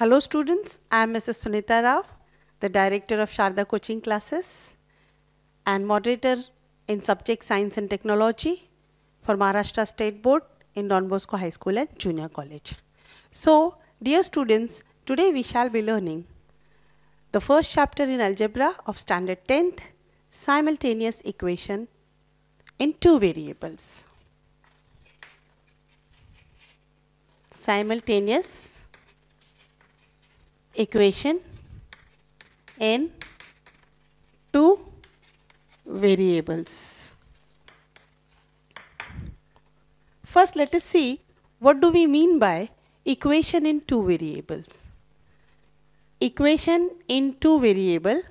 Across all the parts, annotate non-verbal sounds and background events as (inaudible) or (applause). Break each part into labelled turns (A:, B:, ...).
A: Hello students, I am Mrs. Sunita Rao, the director of Sharda coaching classes and moderator in subject science and technology for Maharashtra State Board in Don Bosco High School and Junior College. So, dear students, today we shall be learning the first chapter in algebra of standard 10th, simultaneous equation in two variables. Simultaneous equation in two variables. First, let us see what do we mean by equation in two variables. Equation in two variable.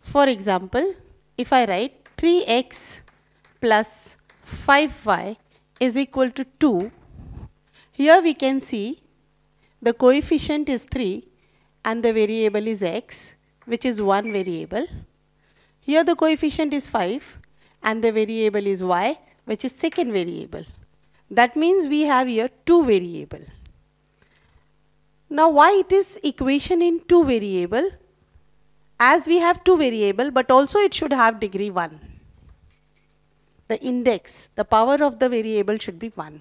A: For example, if I write 3x plus 5y is equal to 2, here we can see the coefficient is 3 and the variable is x which is one variable. Here the coefficient is 5 and the variable is y which is second variable. That means we have here two variable. Now why it is equation in two variable? As we have two variable but also it should have degree 1. The index, the power of the variable should be 1.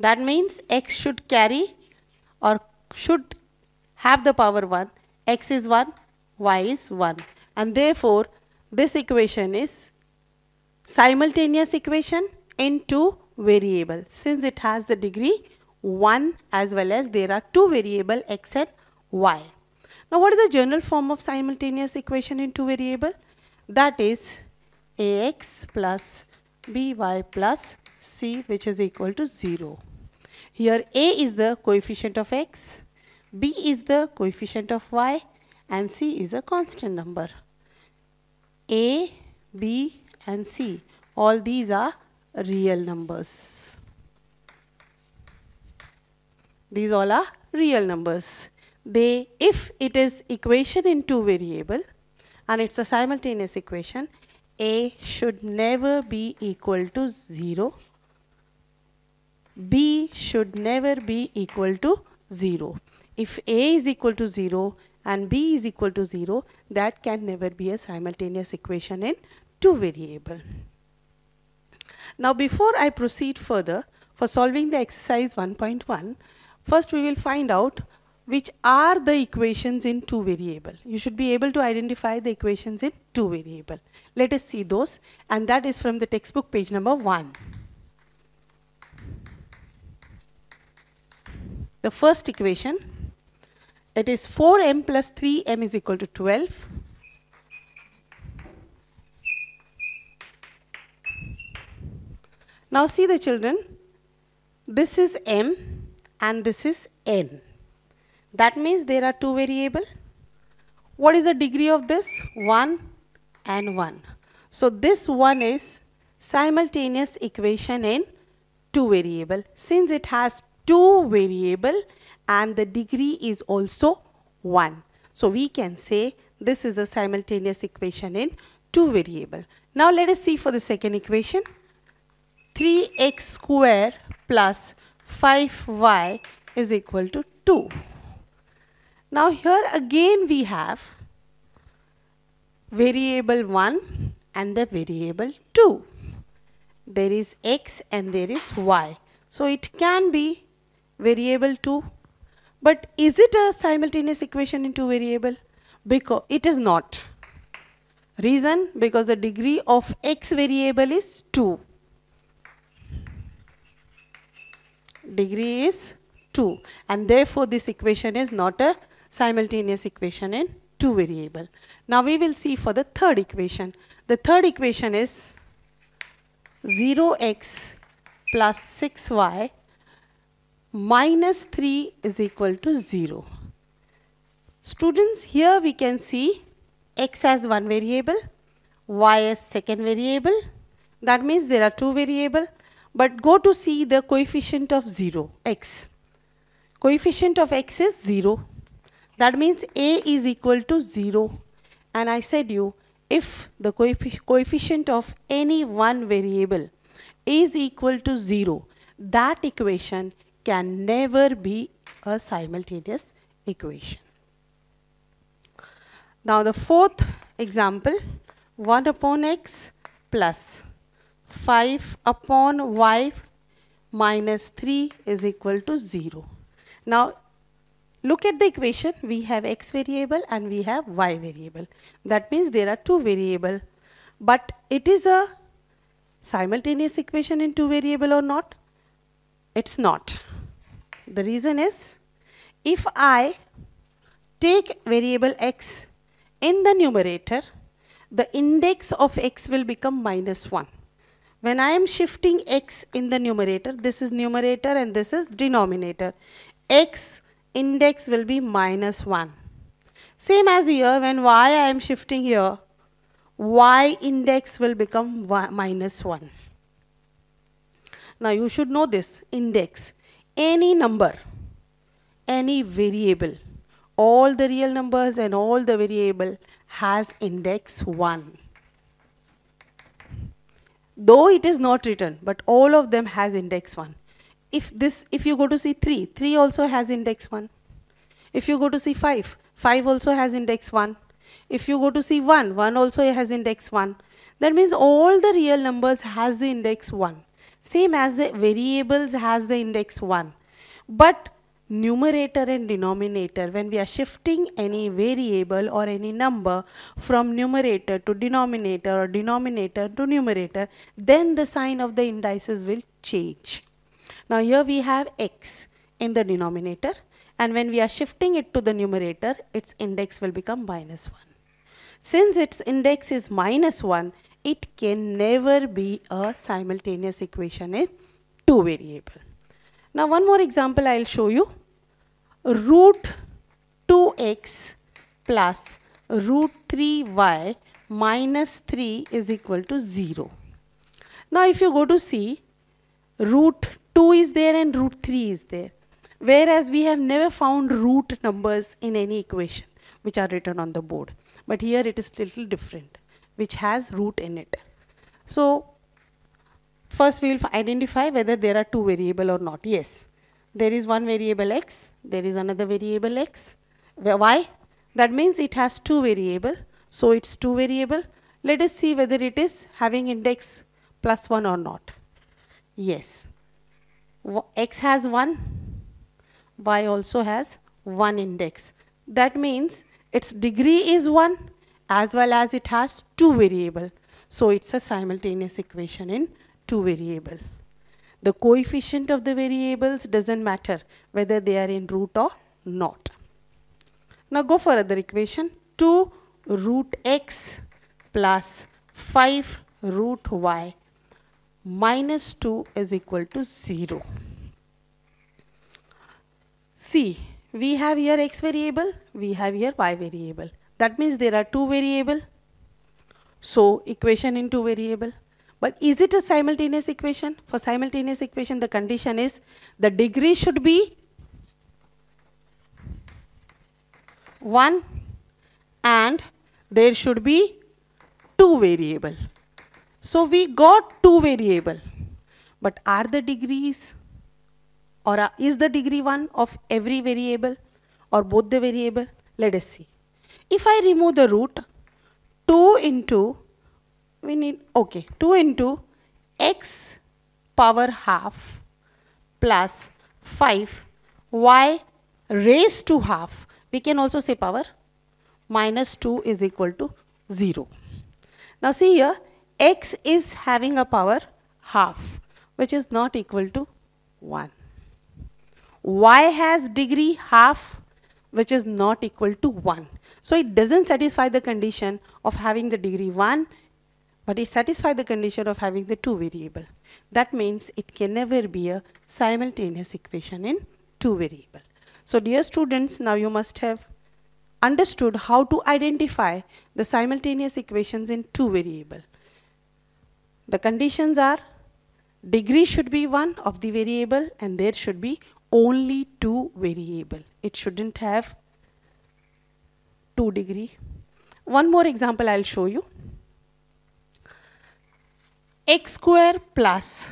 A: That means x should carry or should have the power 1. x is 1, y is 1. And therefore, this equation is simultaneous equation in two variable since it has the degree 1 as well as there are two variable x and y. Now what is the general form of simultaneous equation in two variable? That is ax plus by plus c which is equal to 0. Here a is the coefficient of x, b is the coefficient of y and c is a constant number. a, b and c all these are real numbers. These all are real numbers. They, if it is equation in two variable and it's a simultaneous equation, a should never be equal to 0 b should never be equal to 0. If a is equal to 0 and b is equal to 0, that can never be a simultaneous equation in two variable. Now before I proceed further for solving the exercise 1.1, first we will find out which are the equations in two variable. You should be able to identify the equations in two variable. Let us see those and that is from the textbook page number 1. The first equation it is 4m plus 3m is equal to 12 now see the children. This is m and this is n. That means there are two variable. What is the degree of this? 1 and 1 so this one is simultaneous equation in two variable. Since it has two variable and the degree is also 1. So we can say this is a simultaneous equation in two variable. Now let us see for the second equation. 3x square plus 5y is equal to 2. Now here again we have variable 1 and the variable 2. There is x and there is y. So it can be variable 2. But is it a simultaneous equation in two variable? Because it is not. Reason? Because the degree of x variable is 2. Degree is 2 and therefore this equation is not a simultaneous equation in two variable. Now we will see for the third equation. The third equation is 0x plus 6y minus 3 is equal to 0. Students, here we can see x as one variable, y as second variable. That means there are two variable. But go to see the coefficient of 0, x. Coefficient of x is 0. That means a is equal to 0. And I said you, if the coefficient of any one variable is equal to 0, that equation can never be a simultaneous equation. Now the fourth example 1 upon x plus 5 upon y minus 3 is equal to 0. Now look at the equation we have x variable and we have y variable. That means there are two variable but it is a simultaneous equation in two variable or not? It's not. The reason is if I take variable x in the numerator the index of x will become minus 1. When I am shifting x in the numerator, this is numerator and this is denominator. x index will be minus 1. Same as here, when y I am shifting here, y index will become minus 1. Now you should know this index. Any number, any variable, all the real numbers and all the variable has index 1 though it is not written but all of them has index 1 if this if you go to see 3 3 also has index 1 if you go to see 5 5 also has index 1 if you go to see 1 1 also has index 1 that means all the real numbers has the index 1 same as the variables has the index 1 but numerator and denominator when we are shifting any variable or any number from numerator to denominator or denominator to numerator then the sign of the indices will change. Now here we have x in the denominator and when we are shifting it to the numerator its index will become minus 1. Since its index is minus 1 it can never be a simultaneous equation in two variable. Now one more example I will show you. Root 2x plus root 3y minus 3 is equal to 0. Now if you go to see, root 2 is there and root 3 is there. Whereas we have never found root numbers in any equation which are written on the board. But here it is little different, which has root in it. So First we will identify whether there are two variable or not. Yes, there is one variable x, there is another variable x. Why? That means it has two variable. So it's two variable. Let us see whether it is having index plus 1 or not. Yes. X has 1, Y also has 1 index. That means its degree is 1 as well as it has two variable. So it's a simultaneous equation in two variable. The coefficient of the variables doesn't matter whether they are in root or not. Now go for other equation. 2 root x plus 5 root y minus 2 is equal to 0. See, we have here x variable, we have here y variable. That means there are two variable. So equation in two variable. But is it a simultaneous equation? For simultaneous equation, the condition is the degree should be 1 and there should be 2 variable. So we got 2 variable. But are the degrees or is the degree 1 of every variable or both the variable? Let us see. If I remove the root, 2 into we need, okay, 2 into x power half plus 5 y raised to half, we can also say power, minus 2 is equal to 0. Now see here, x is having a power half, which is not equal to 1. y has degree half, which is not equal to 1. So it doesn't satisfy the condition of having the degree 1 but it satisfies the condition of having the two variable. That means it can never be a simultaneous equation in two variable. So dear students, now you must have understood how to identify the simultaneous equations in two variable. The conditions are degree should be one of the variable and there should be only two variable. It shouldn't have two degree. One more example I'll show you. x square plus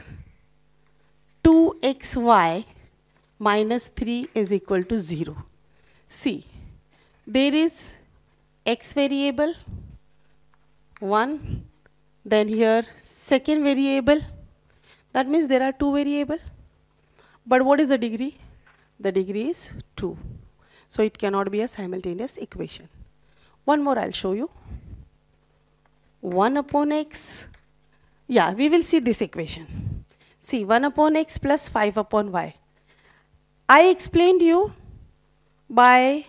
A: 2xy minus 3 is equal to 0. See, there is x variable, 1, then here second variable, that means there are two variable. But what is the degree? The degree is 2. So it cannot be a simultaneous equation. One more I'll show you. 1 upon x. Yeah, we will see this equation. See, 1 upon x plus 5 upon y. I explained you by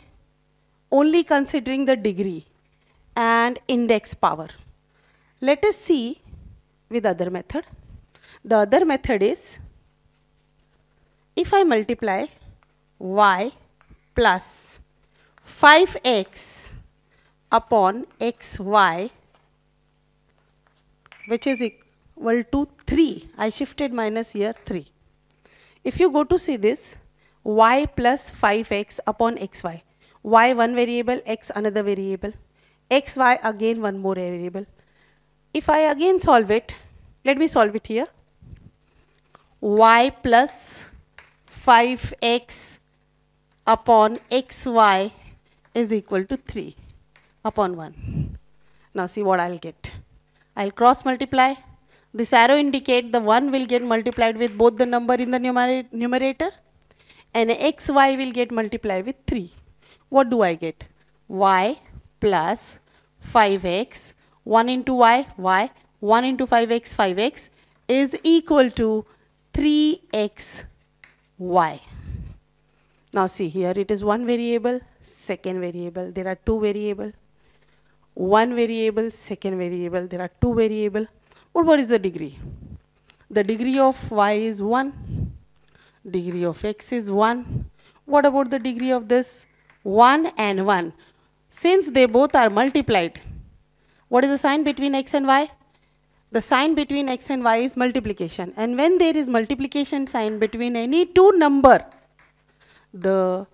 A: only considering the degree and index power. Let us see with other method. The other method is if I multiply y plus 5x upon xy which is equal to 3. I shifted minus here 3. If you go to see this y plus 5x upon xy y one variable, x another variable, xy again one more variable. If I again solve it, let me solve it here. y plus 5x upon xy is equal to 3 upon 1. Now see what I'll get. I'll cross multiply. This arrow indicate the 1 will get multiplied with both the number in the numerator and xy will get multiplied with 3 what do I get? y plus 5x, 1 into y, y, 1 into 5x, 5x is equal to 3x y. Now see here it is one variable, second variable, there are two variable, one variable, second variable, there are two variable. What, what is the degree? The degree of y is 1, degree of x is 1. What about the degree of this? 1 and 1. Since they both are multiplied, what is the sign between x and y? The sign between x and y is multiplication. And when there is multiplication sign between any two number, the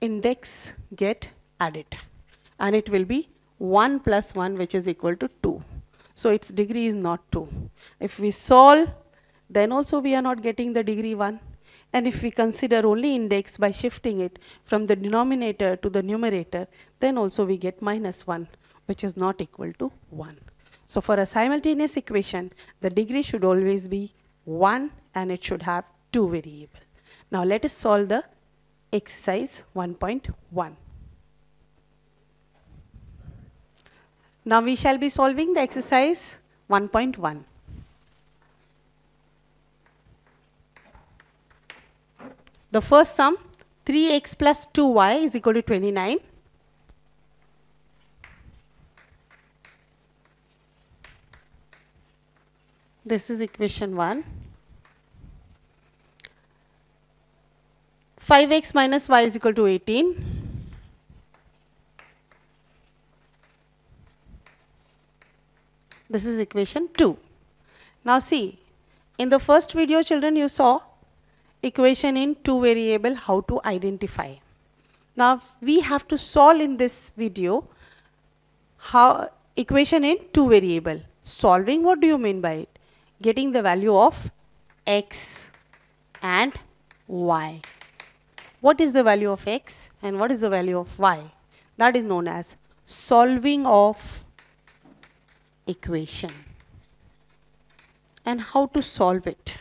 A: index get added. And it will be 1 plus 1 which is equal to 2. So its degree is not 2. If we solve, then also we are not getting the degree 1. And if we consider only index by shifting it from the denominator to the numerator, then also we get minus 1, which is not equal to 1. So for a simultaneous equation, the degree should always be 1 and it should have two variables. Now let us solve the exercise 1.1. Now we shall be solving the exercise 1.1. The first sum 3x plus 2y is equal to 29. This is equation 1. 5x minus y is equal to 18. This is equation 2. Now see, in the first video children you saw equation in two variable how to identify. Now we have to solve in this video how equation in two variable. Solving what do you mean by it? Getting the value of x and y. What is the value of x and what is the value of y? That is known as solving of equation. And how to solve it?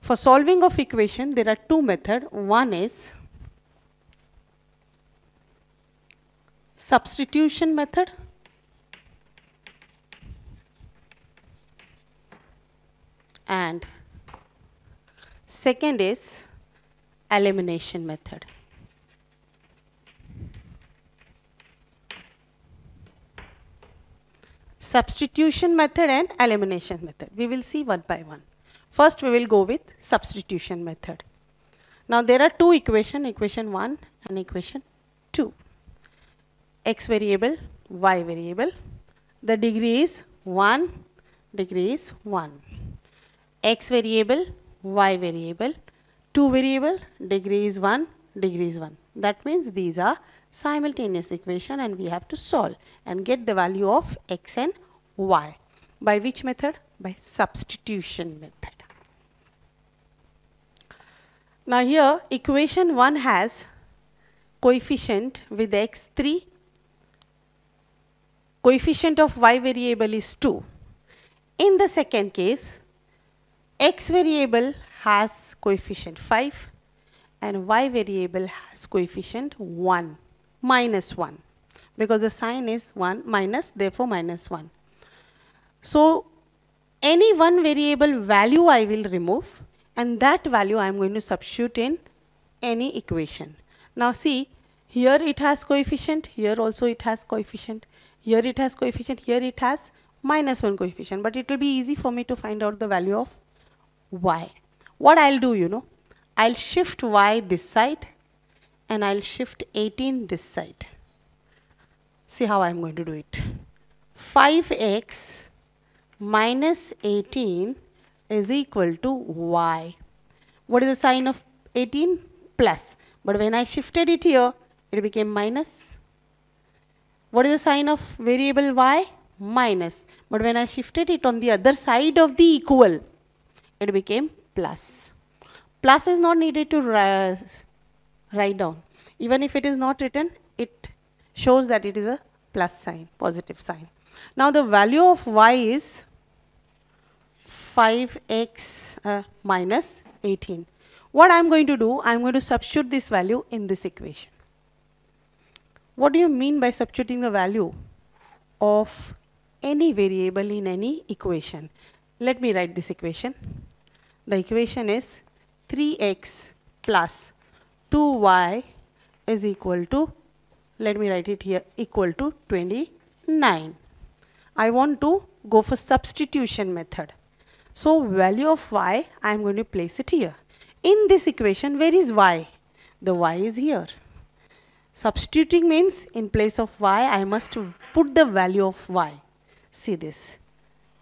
A: For solving of equation, there are two methods. One is substitution method and second is elimination method. Substitution method and elimination method. We will see one by one. First we will go with substitution method. Now there are two equation, equation 1 and equation 2. x variable, y variable. The degree is 1, degree is 1. x variable, y variable. 2 variable, degree is 1, degree is 1. That means these are simultaneous equation and we have to solve and get the value of x and y. By which method? By substitution method. Now here equation 1 has coefficient with x 3, coefficient of y variable is 2. In the second case, x variable has coefficient 5 and y variable has coefficient 1 minus 1 because the sign is 1 minus therefore minus 1. So any one variable value I will remove and that value I am going to substitute in any equation. Now see here it has coefficient, here also it has coefficient, here it has coefficient, here it has minus 1 coefficient but it will be easy for me to find out the value of y. What I'll do you know, I'll shift y this side and I'll shift 18 this side. See how I'm going to do it. 5x minus 18 is equal to y. What is the sign of 18? Plus. But when I shifted it here, it became minus. What is the sign of variable y? Minus. But when I shifted it on the other side of the equal, it became plus. Plus is not needed to write down. Even if it is not written, it shows that it is a plus sign, positive sign. Now the value of y is 5x uh, minus 18. What I am going to do, I am going to substitute this value in this equation. What do you mean by substituting the value of any variable in any equation? Let me write this equation. The equation is 3x plus 2y is equal to, let me write it here, equal to 29. I want to go for substitution method. So value of y, I am going to place it here. In this equation, where is y? The y is here. Substituting means in place of y, I must put the value of y. See this.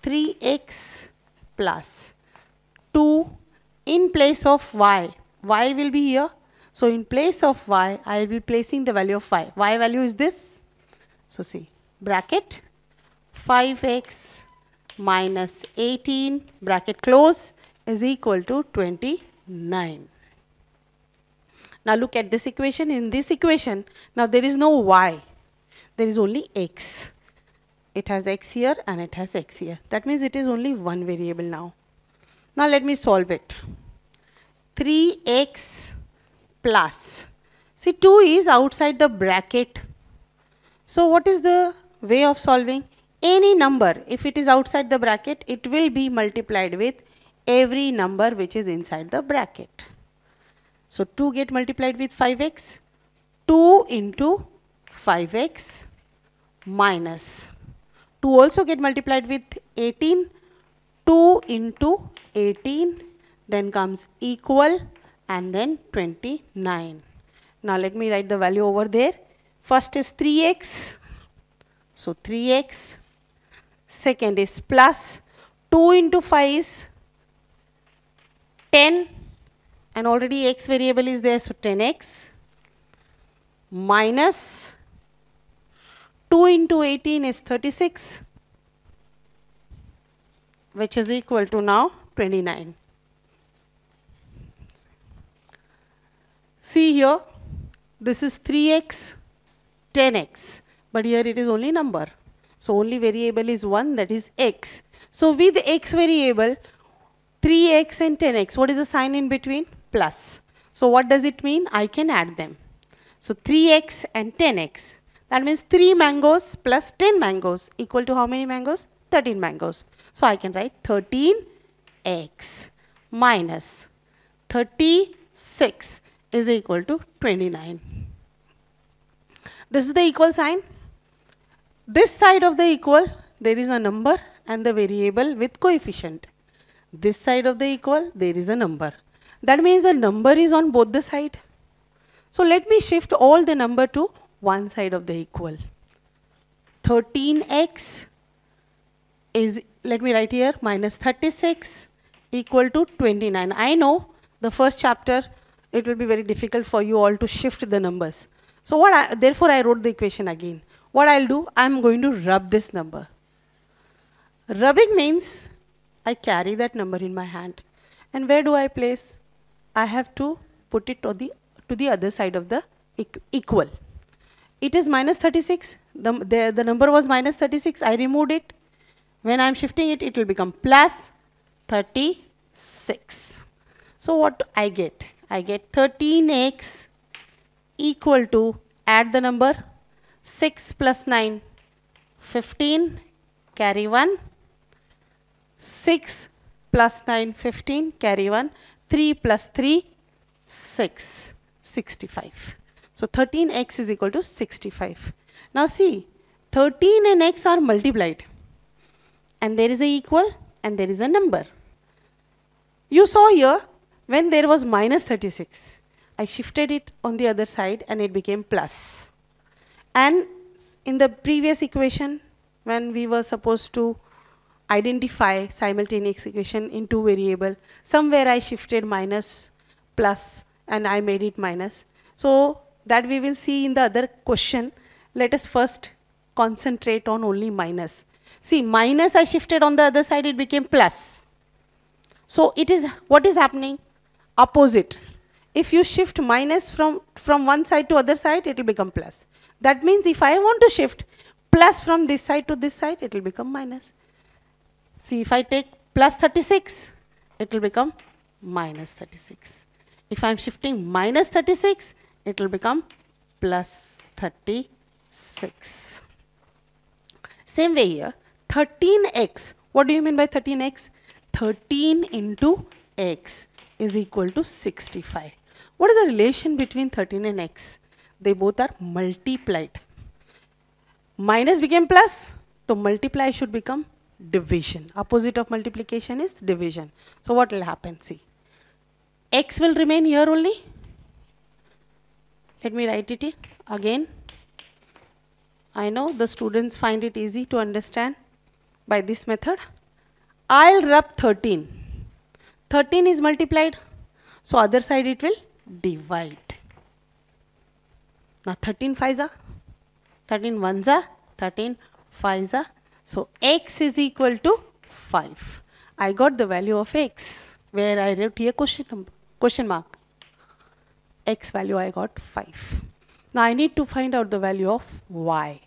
A: 3x plus 2 in place of y. y will be here. So in place of y, I will be placing the value of y. y value is this. So see, bracket 5x minus 18 bracket close is equal to 29. Now look at this equation. In this equation, now there is no y. There is only x. It has x here and it has x here. That means it is only one variable now. Now let me solve it. 3x plus. See 2 is outside the bracket. So what is the way of solving? Any number, if it is outside the bracket, it will be multiplied with every number which is inside the bracket. So 2 get multiplied with 5x. 2 into 5x minus 2 also get multiplied with 18. 2 into 18 then comes equal and then 29. Now let me write the value over there. First is 3x. So 3x second is plus 2 into 5 is 10 and already x variable is there so 10x minus 2 into 18 is 36 which is equal to now 29. See here this is 3x 10x but here it is only number so only variable is one that is x. So with x variable 3x and 10x what is the sign in between? Plus. So what does it mean? I can add them. So 3x and 10x that means 3 mangoes plus 10 mangoes equal to how many mangoes? 13 mangoes. So I can write 13x minus 36 is equal to 29. This is the equal sign this side of the equal, there is a number and the variable with coefficient. This side of the equal, there is a number. That means the number is on both the side. So let me shift all the number to one side of the equal. 13x is, let me write here, minus 36 equal to 29. I know the first chapter, it will be very difficult for you all to shift the numbers. So what I, therefore I wrote the equation again. What I'll do, I'm going to rub this number. Rubbing means I carry that number in my hand. And where do I place? I have to put it to the, to the other side of the equal. It is minus 36. The, the, the number was minus 36. I removed it. When I am shifting it, it will become plus 36. So what do I get? I get 13x equal to, add the number, 6 plus 9, 15, carry 1, 6 plus 9, 15, carry 1, 3 plus 3, 6, 65. So 13x is equal to 65. Now see, 13 and x are multiplied. And there is a equal and there is a number. You saw here, when there was minus 36, I shifted it on the other side and it became plus. And in the previous equation, when we were supposed to identify simultaneous equation in two variable, somewhere I shifted minus plus and I made it minus. So that we will see in the other question. Let us first concentrate on only minus. See, minus I shifted on the other side, it became plus. So it is, what is happening? Opposite. If you shift minus from, from one side to other side, it will become plus. That means if I want to shift plus from this side to this side, it will become minus. See, if I take plus 36, it will become minus 36. If I am shifting minus 36, it will become plus 36. Same way here, 13x. What do you mean by 13x? 13 into x is equal to 65. What is the relation between 13 and x? They both are multiplied. Minus became plus, so multiply should become division. Opposite of multiplication is division. So what will happen? See, x will remain here only let me write it again. I know the students find it easy to understand by this method. I'll rub 13. 13 is multiplied. So other side it will divide. Now 13 5s are, 13 1s are, 13 5s are. So x is equal to 5. I got the value of x where I wrote here question, number, question mark x value I got 5. Now I need to find out the value of y.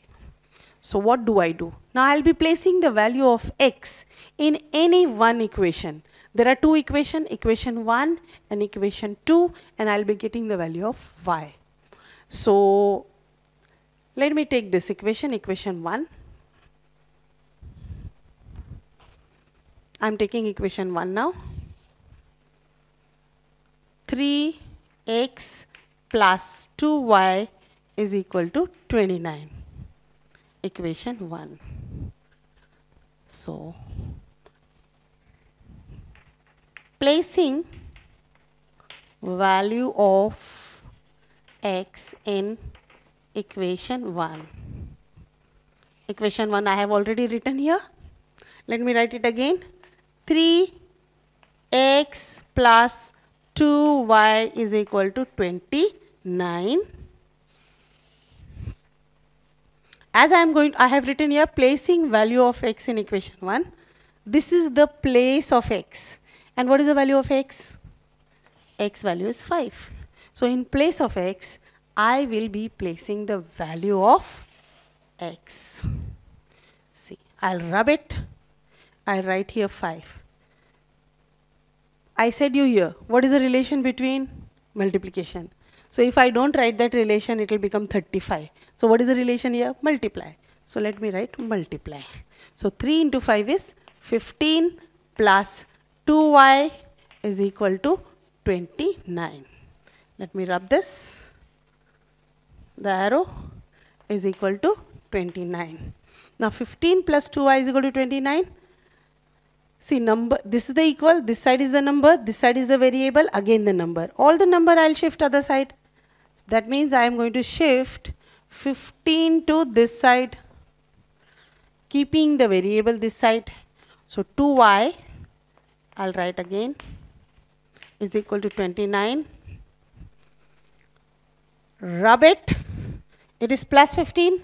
A: So what do I do? Now I'll be placing the value of x in any one equation. There are two equation, equation 1 and equation 2 and I'll be getting the value of y. So let me take this equation, equation 1. I'm taking equation 1 now. 3 x plus 2y is equal to 29. Equation 1. So, placing value of x in equation 1. Equation 1 I have already written here. Let me write it again. 3x plus 2y is equal to 29. As I am going, I have written here placing value of x in equation 1. This is the place of x. And what is the value of x? x value is 5. So in place of x, I will be placing the value of x. See, I'll rub it. I'll write here 5. I said you here, what is the relation between multiplication? So if I don't write that relation, it will become 35. So what is the relation here? Multiply. So let me write multiply. So 3 into 5 is 15 plus 2y is equal to 29. Let me rub this. The arrow is equal to 29. Now 15 plus 2y is equal to 29. See number, this is the equal, this side is the number, this side is the variable, again the number. All the number I'll shift other side. That means I am going to shift 15 to this side, keeping the variable this side. So 2y, I'll write again, is equal to 29. Rub it, it is plus 15,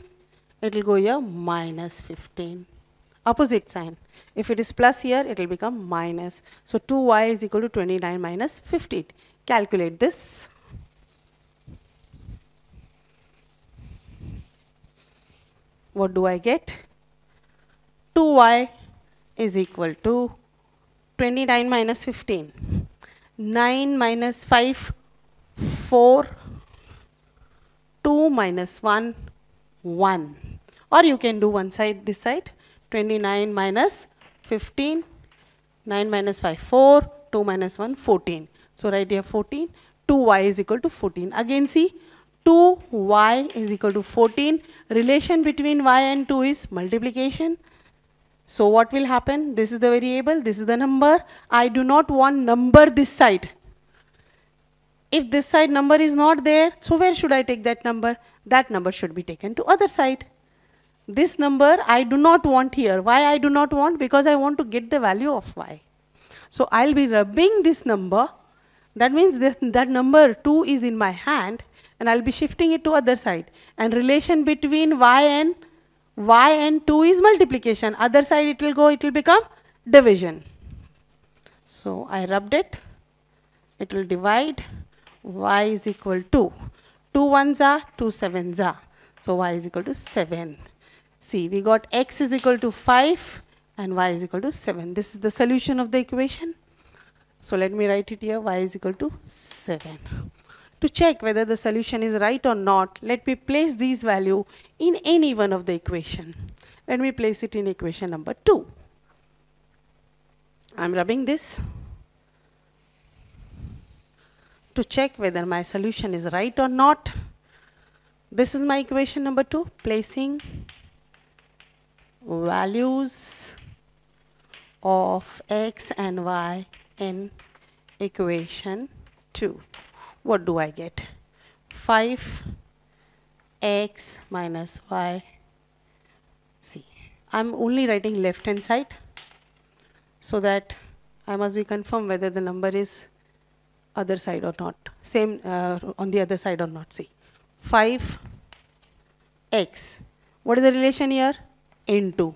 A: it will go here minus 15 opposite sign. If it is plus here, it will become minus. So 2y is equal to 29 minus 15. Calculate this. What do I get? 2y is equal to 29 minus 15. 9 minus 5, 4. 2 minus 1, 1. Or you can do one side, this side. 29 minus 15, 9 minus 5, 4, 2 minus 1, 14. So right here 14, 2y is equal to 14. Again see, 2y is equal to 14. Relation between y and 2 is multiplication. So what will happen? This is the variable, this is the number. I do not want number this side. If this side number is not there, so where should I take that number? That number should be taken to other side. This number I do not want here. Why I do not want? Because I want to get the value of y. So I'll be rubbing this number. That means that, that number 2 is in my hand and I'll be shifting it to other side. And relation between y and y and 2 is multiplication. Other side it will go, it will become division. So I rubbed it. It will divide y is equal to 2 ones are 2 sevens are. So y is equal to 7. See, we got x is equal to 5 and y is equal to 7. This is the solution of the equation. So let me write it here, y is equal to 7. To check whether the solution is right or not, let me place these value in any one of the equation. Let me place it in equation number 2. I'm rubbing this to check whether my solution is right or not. This is my equation number 2, placing values of x and y in equation 2. What do I get? 5 x minus y. See, I'm only writing left hand side so that I must be confirmed whether the number is other side or not. Same uh, on the other side or not. See, 5 x. What is the relation here? into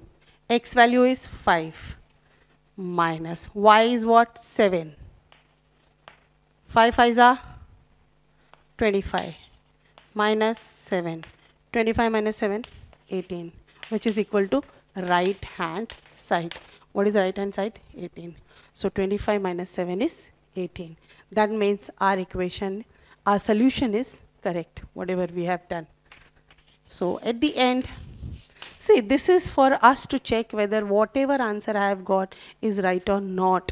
A: x value is 5 minus y is what 7 5 5 are 25 minus 7 25 minus 7 18 which is equal to right hand side. What is the right hand side? 18 so 25 minus 7 is 18 that means our equation our solution is correct whatever we have done. So at the end See, this is for us to check whether whatever answer I have got is right or not.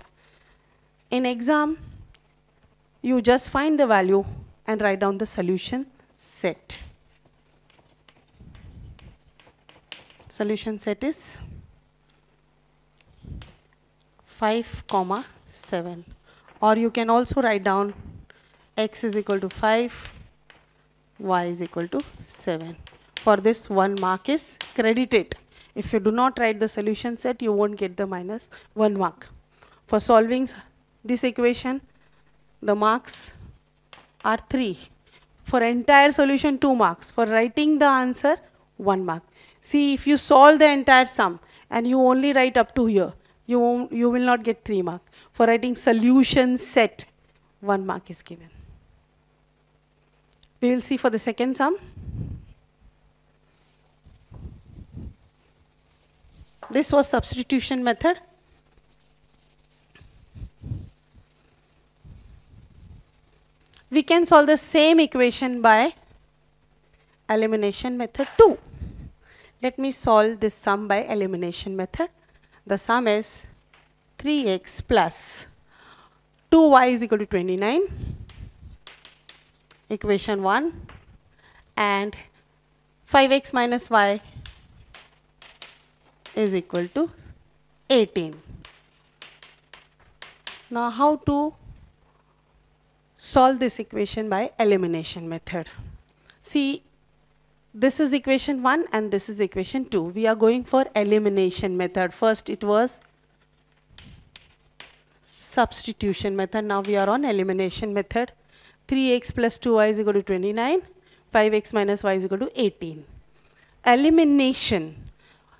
A: In exam, you just find the value and write down the solution set. Solution set is 5 comma 7 or you can also write down x is equal to 5 y is equal to 7 for this one mark is credited. If you do not write the solution set, you won't get the minus one mark. For solving this equation, the marks are three. For entire solution, two marks. For writing the answer, one mark. See, if you solve the entire sum and you only write up to here, you, you will not get three mark. For writing solution set, one mark is given. We will see for the second sum. This was substitution method. We can solve the same equation by elimination method too. Let me solve this sum by elimination method. The sum is 3x plus 2y is equal to 29, equation 1, and 5x minus y is equal to 18. Now how to solve this equation by elimination method? See, this is equation 1 and this is equation 2. We are going for elimination method. First it was substitution method. Now we are on elimination method. 3x plus 2y is equal to 29. 5x minus y is equal to 18. Elimination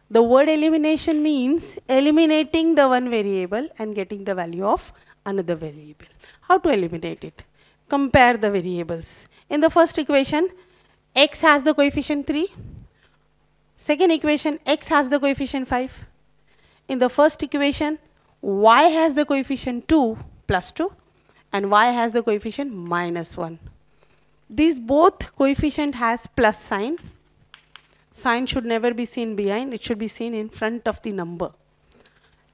A: The word elimination means eliminating the one variable and getting the value of another variable. How to eliminate it? Compare the variables. In the first equation, x has the coefficient 3. Second equation, x has the coefficient 5. In the first equation, y has the coefficient 2 plus 2 and y has the coefficient minus 1. These both coefficient has plus sign. Sign should never be seen behind, it should be seen in front of the number.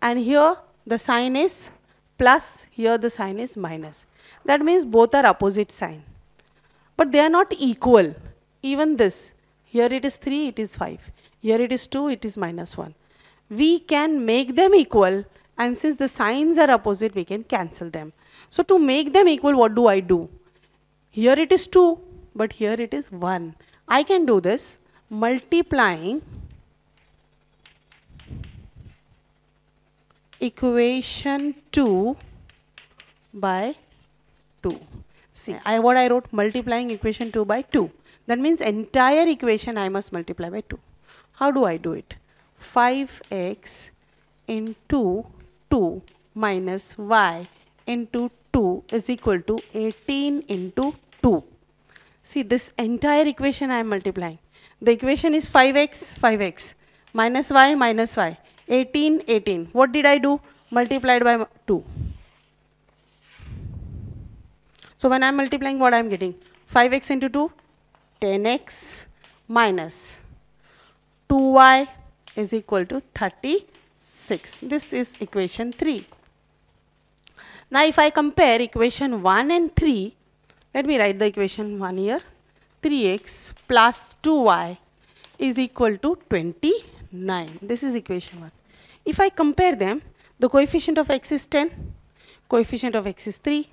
A: And here the sign is plus, here the sign is minus. That means both are opposite sign. But they are not equal. Even this, here it is 3, it is 5. Here it is 2, it is minus 1. We can make them equal and since the signs are opposite, we can cancel them. So to make them equal, what do I do? Here it is 2, but here it is 1. I can do this multiplying equation 2 by 2. See, I, what I wrote multiplying equation 2 by 2. That means entire equation I must multiply by 2. How do I do it? 5x into 2 minus y into 2 is equal to 18 into 2. See this entire equation I am multiplying. The equation is 5x, 5x, minus y, minus y, 18, 18. What did I do? Multiplied by 2. So when I am multiplying, what I am getting? 5x into 2, 10x minus 2y is equal to 36. This is equation 3. Now if I compare equation 1 and 3, let me write the equation 1 here. 3x plus 2y is equal to 29. This is equation 1. If I compare them, the coefficient of x is 10, coefficient of x is 3,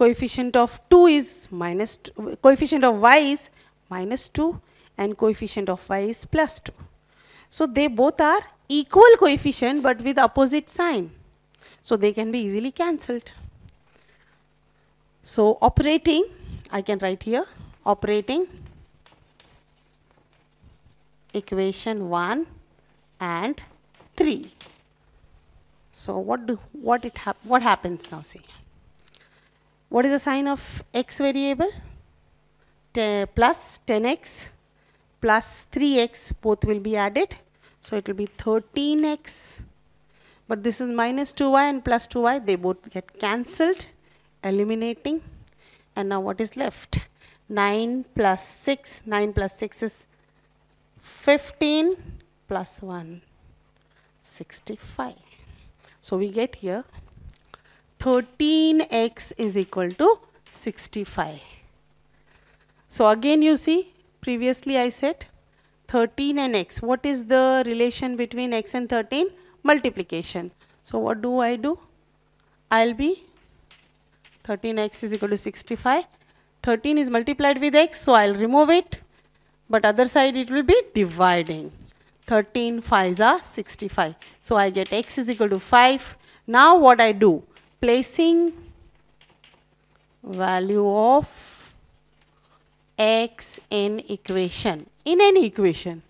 A: coefficient of 2 is minus, two, coefficient of y is minus 2 and coefficient of y is plus 2. So they both are equal coefficient but with opposite sign. So they can be easily cancelled. So operating, I can write here, operating equation 1 and 3. So what do what it hap what happens now see? What is the sign of x variable? Te plus 10x plus 3x both will be added. So it will be 13x but this is minus 2y and plus 2y, they both get cancelled, eliminating. And now what is left? 9 plus 6, 9 plus 6 is 15 plus 1, 65. So we get here 13x is equal to 65. So again you see, previously I said 13 and x. What is the relation between x and 13? multiplication. So what do I do? I'll be 13x is equal to 65. 13 is multiplied with x, so I'll remove it. But other side it will be dividing. 13 5s are 65. So I get x is equal to 5. Now what I do? Placing value of x in equation, in any equation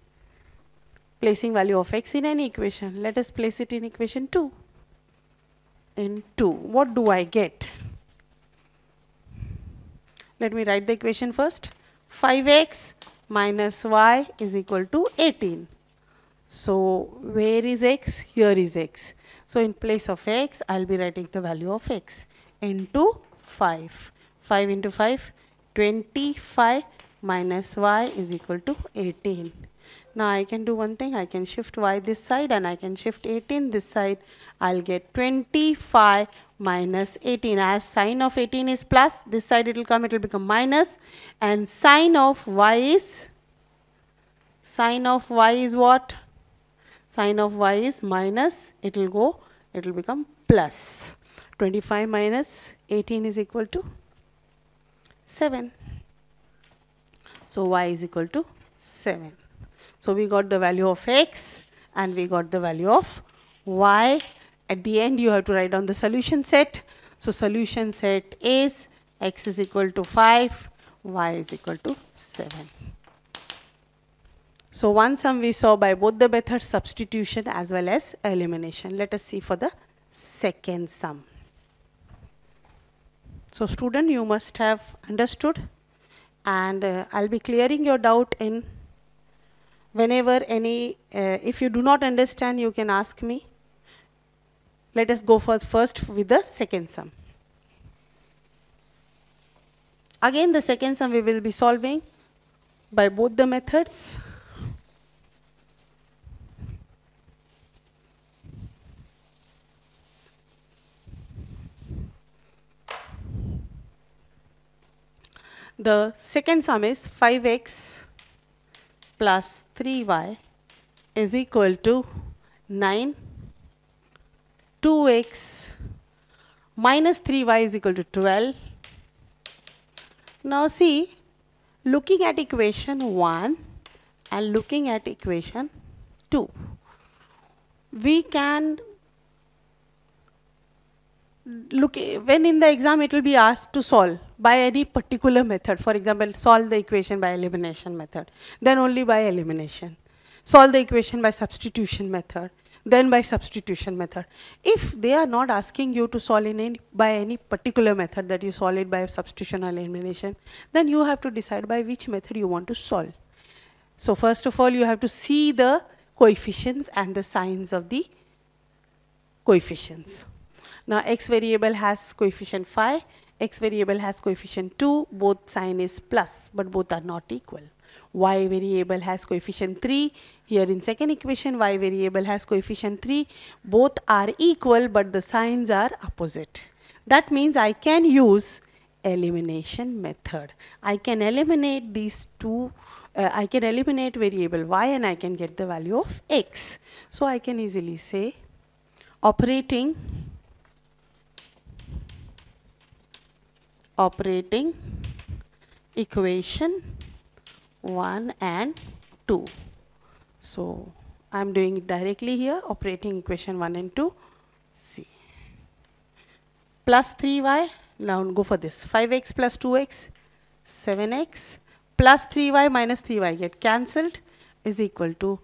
A: placing value of x in any equation. Let us place it in equation 2. In 2, what do I get? Let me write the equation first. 5x minus y is equal to 18. So, where is x? Here is x. So, in place of x, I will be writing the value of x into 5. 5 into 5, 25 minus y is equal to 18. Now I can do one thing, I can shift y this side and I can shift 18 this side. I'll get 25 minus 18. As sign of 18 is plus, this side it will come, it will become minus. And sign of y is, sign of y is what? Sign of y is minus, it will go, it will become plus. 25 minus 18 is equal to 7. So y is equal to 7. So we got the value of x and we got the value of y. At the end you have to write down the solution set. So solution set is x is equal to 5, y is equal to 7. So one sum we saw by both the methods substitution as well as elimination. Let us see for the second sum. So student you must have understood and uh, I'll be clearing your doubt in whenever any, uh, if you do not understand you can ask me. Let us go for first with the second sum. Again the second sum we will be solving by both the methods. The second sum is 5x plus 3y is equal to 9. 2x minus 3y is equal to 12. Now see, looking at equation 1 and looking at equation 2, we can look when in the exam it will be asked to solve by any particular method. For example solve the equation by elimination method then only by elimination. Solve the equation by substitution method then by substitution method. If they are not asking you to solve in any, by any particular method that you solve it by substitution or elimination then you have to decide by which method you want to solve. So first of all you have to see the coefficients and the signs of the coefficients now x variable has coefficient 5, x variable has coefficient 2, both sign is plus, but both are not equal. y variable has coefficient 3, here in second equation y variable has coefficient 3, both are equal but the signs are opposite. That means I can use elimination method. I can eliminate these two uh, I can eliminate variable y and I can get the value of x. So I can easily say operating operating equation 1 and 2. So I'm doing it directly here operating equation 1 and 2 see plus 3y now go for this. 5x plus 2x 7x plus 3y minus 3y get cancelled is equal to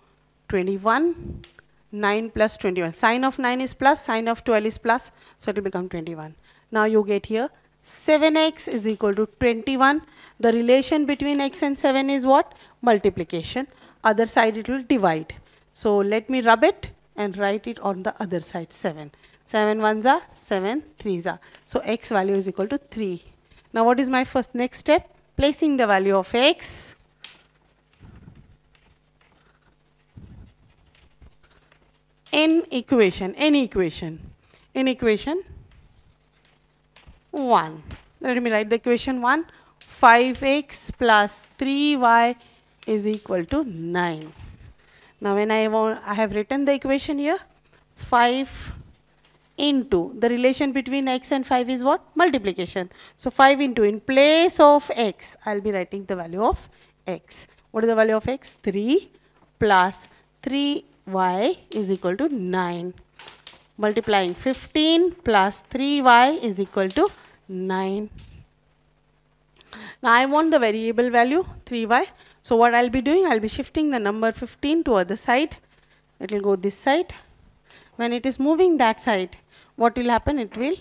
A: 21 9 plus 21 sign of 9 is plus sign of 12 is plus so it will become 21 now you get here 7x is equal to 21. The relation between x and 7 is what? Multiplication. Other side it will divide. So let me rub it and write it on the other side 7. 7 ones are 7 threes are. So x value is equal to 3. Now what is my first next step? Placing the value of x in equation, any equation, in equation 1. Let me write the equation 1. 5x plus 3y is equal to 9. Now when I want, I have written the equation here. 5 into, the relation between x and 5 is what? Multiplication. So 5 into, in place of x, I'll be writing the value of x. What is the value of x? 3 plus 3y is equal to 9. Multiplying 15 plus 3y is equal to 9. Now I want the variable value 3y. So what I'll be doing, I'll be shifting the number 15 to other side. It will go this side. When it is moving that side, what will happen? It will,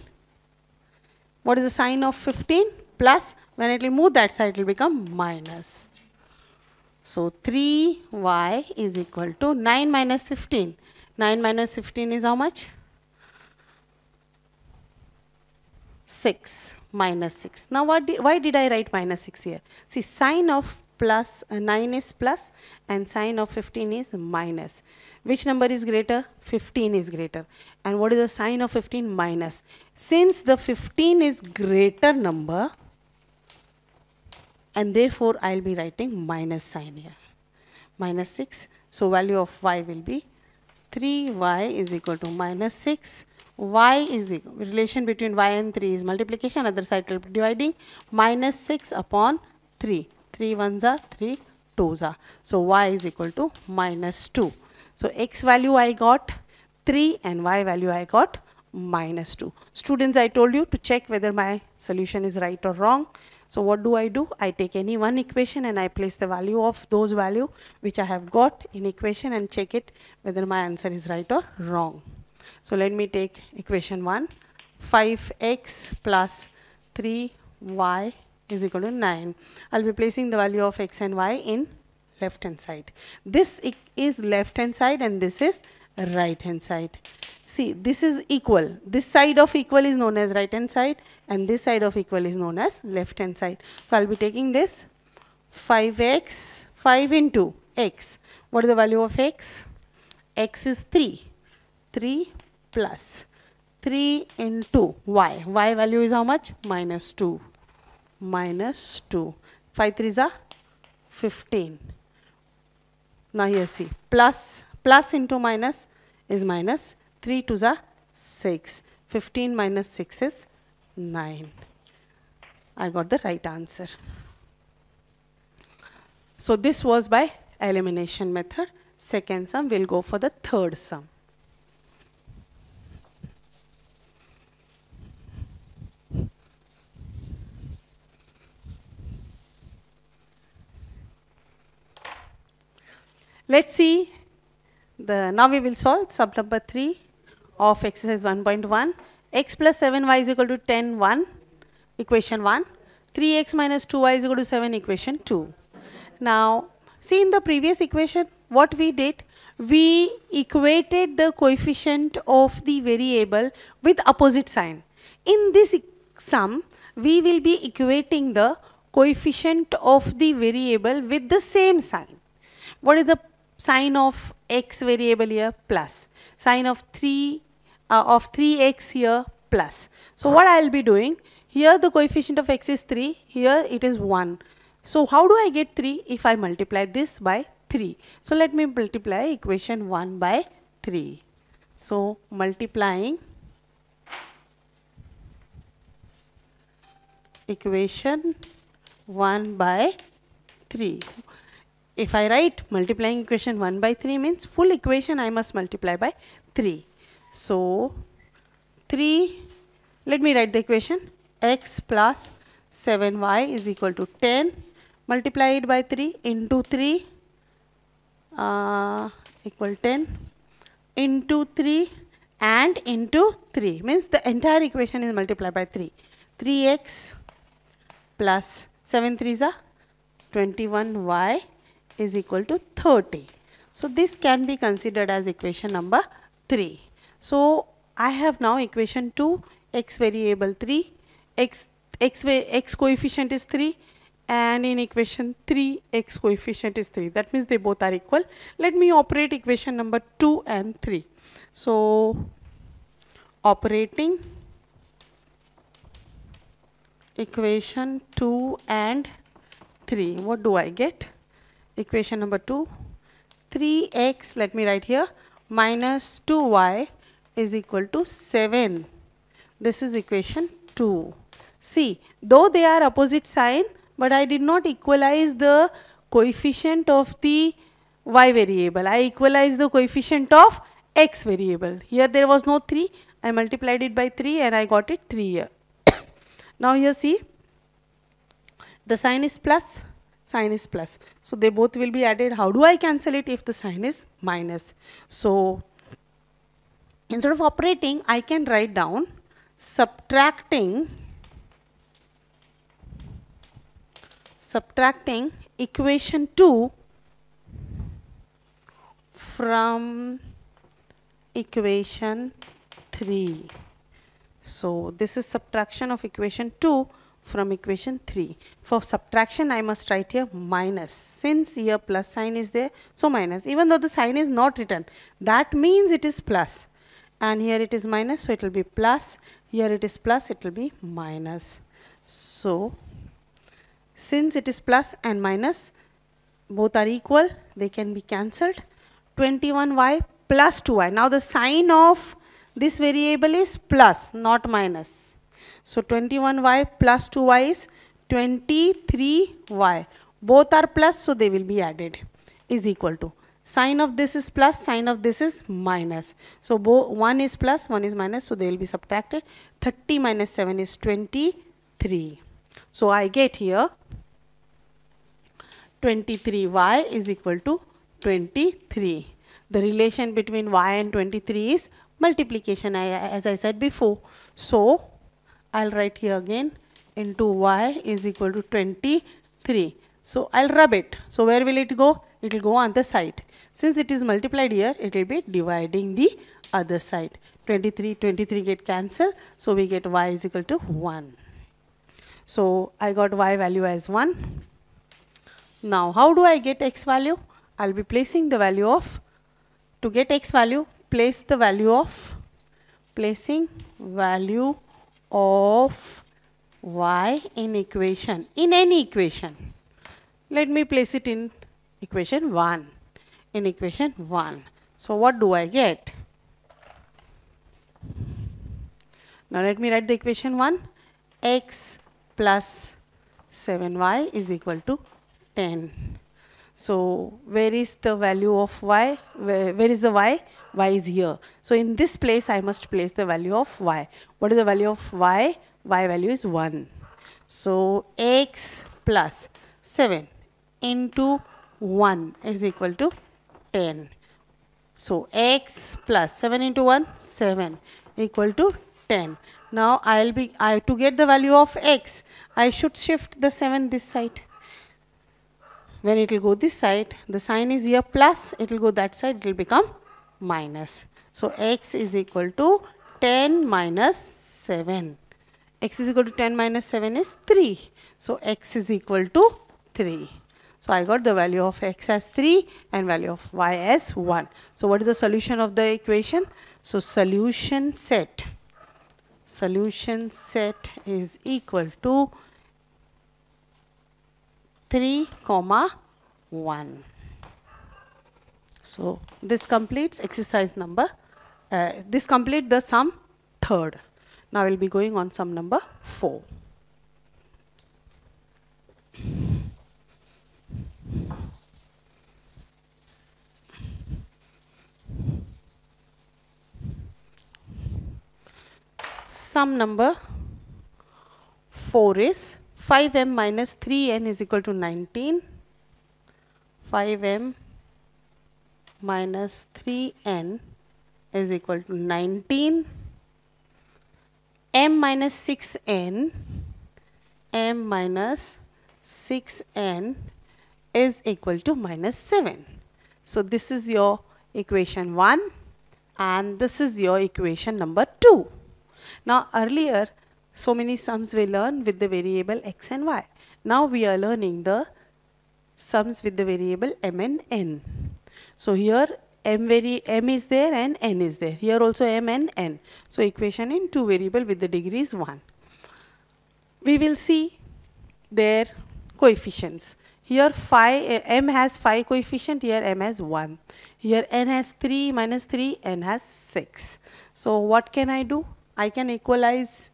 A: what is the sign of 15? Plus, when it will move that side, it will become minus. So 3y is equal to 9 minus 15. 9 minus 15 is how much? 6 minus 6. Now what di why did I write minus 6 here? See sign of plus uh, 9 is plus and sign of 15 is minus. Which number is greater? 15 is greater. And what is the sign of 15? Minus. Since the 15 is greater number and therefore I'll be writing minus sign here. Minus 6. So value of y will be 3y is equal to minus 6 y is equal, relation between y and 3 is multiplication, other side dividing, minus 6 upon 3. 3 ones are 3 twos are. So y is equal to minus 2. So x value I got 3 and y value I got minus 2. Students, I told you to check whether my solution is right or wrong. So what do I do? I take any one equation and I place the value of those value which I have got in equation and check it whether my answer is right or wrong. So let me take equation 1. 5x plus 3y is equal to 9. I'll be placing the value of x and y in left hand side. This is left hand side and this is right hand side. See, this is equal. This side of equal is known as right hand side and this side of equal is known as left hand side. So, I'll be taking this 5x, 5 into x. What is the value of x? x is 3. 3 plus 3 into y. y value is how much? Minus 2. Minus 2. 5 3 is a 15. Now here see plus plus into minus is minus 3 to the 6. 15 minus 6 is 9. I got the right answer. So this was by elimination method. Second sum, we'll go for the third sum. Let's see the now we will solve sub number 3 of exercise 1.1 x plus 7y is equal to 10 1 equation 1 3x minus 2y is equal to 7 equation 2 now see in the previous equation what we did? We equated the coefficient of the variable with opposite sign. In this sum we will be equating the coefficient of the variable with the same sign. What is the sign of x variable here plus sign of 3 uh, of 3x here plus. So what I will be doing here the coefficient of x is 3 here it is 1. So how do I get 3 if I multiply this by 3. So let me multiply equation 1 by 3. So multiplying equation 1 by 3 if I write multiplying equation 1 by 3 means full equation I must multiply by 3. So 3, let me write the equation. X plus 7y is equal to 10 multiply it by 3 into 3 uh, equal 10 into 3 and into 3 means the entire equation is multiplied by 3 3x plus 7 3 is a 21y is equal to 30. So this can be considered as equation number 3. So I have now equation 2 x variable 3 x x x coefficient is 3 and in equation 3 x coefficient is 3 that means they both are equal. Let me operate equation number 2 and 3 so operating equation 2 and 3 what do I get equation number 2 3x let me write here minus 2y is equal to 7 this is equation 2 see though they are opposite sign but I did not equalize the coefficient of the y variable. I equalized the coefficient of x variable. Here there was no 3 I multiplied it by 3 and I got it 3 here. (coughs) Now here see the sign is plus sign is plus. So they both will be added. How do I cancel it if the sign is minus? So instead of operating, I can write down subtracting subtracting equation 2 from equation 3. So this is subtraction of equation 2 from equation 3. For subtraction, I must write here minus. Since here plus sign is there, so minus. Even though the sign is not written, that means it is plus. And here it is minus, so it will be plus. Here it is plus, it will be minus. So, since it is plus and minus, both are equal, they can be cancelled. 21y plus 2y. Now the sign of this variable is plus, not minus. So 21y plus 2y is 23y. Both are plus so they will be added is equal to. Sign of this is plus, sign of this is minus. So one is plus, one is minus so they will be subtracted. 30 minus 7 is 23. So I get here 23y is equal to 23. The relation between y and 23 is multiplication as I said before. So I'll write here again into y is equal to 23. So I'll rub it. So where will it go? It will go on the side. Since it is multiplied here, it will be dividing the other side. 23, 23 get cancelled. So we get y is equal to 1. So I got y value as 1. Now how do I get x value? I'll be placing the value of, to get x value, place the value of, placing value of y in equation, in any equation. Let me place it in equation 1, in equation 1. So what do I get? Now let me write the equation 1. x plus 7y is equal to 10. So where is the value of y? Where, where is the y? Y is here. So in this place I must place the value of y. What is the value of y? y value is 1. So x plus 7 into 1 is equal to 10. So x plus 7 into 1, 7 equal to 10. Now I'll be I to get the value of x, I should shift the 7 this side. When it will go this side, the sign is here plus, it will go that side, it will become minus. So x is equal to 10 minus 7. x is equal to 10 minus 7 is 3. So x is equal to 3. So I got the value of x as 3 and value of y as 1. So what is the solution of the equation? So solution set solution set is equal to 3 comma 1. So this completes exercise number, uh, this complete the sum third. Now we'll be going on sum number 4. sum number 4 is 5m minus 3n is equal to 19. 5m minus 3n is equal to 19. m minus 6n, m minus 6n is equal to minus 7. So this is your equation 1 and this is your equation number 2. Now earlier, so many sums we learned with the variable x and y. Now we are learning the sums with the variable m and n. So here m, m is there and n is there. Here also m and n. So equation in two variable with the degree is 1. We will see their coefficients. Here phi, uh, m has 5 coefficient, here m has 1. Here n has 3 minus 3, n has 6. So what can I do? I can equalize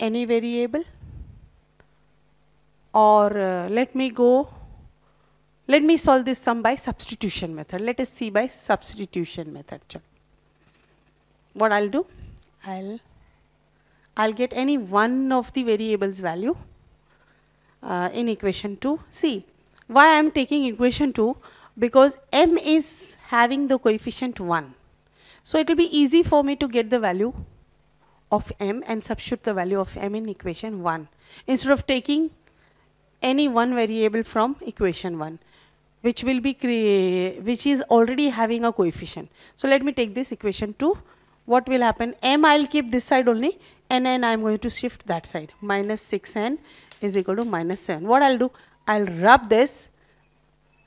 A: any variable or uh, let me go let me solve this sum by substitution method. Let us see by substitution method what I'll do? I'll I'll get any one of the variables value uh, in equation 2 see why I'm taking equation 2 because m is having the coefficient 1 so it will be easy for me to get the value of m and substitute the value of m in equation 1 instead of taking any one variable from equation 1 which will be which is already having a coefficient. So let me take this equation 2. What will happen? m I will keep this side only and then I am going to shift that side. Minus 6n is equal to minus 7. What I'll do? I'll rub this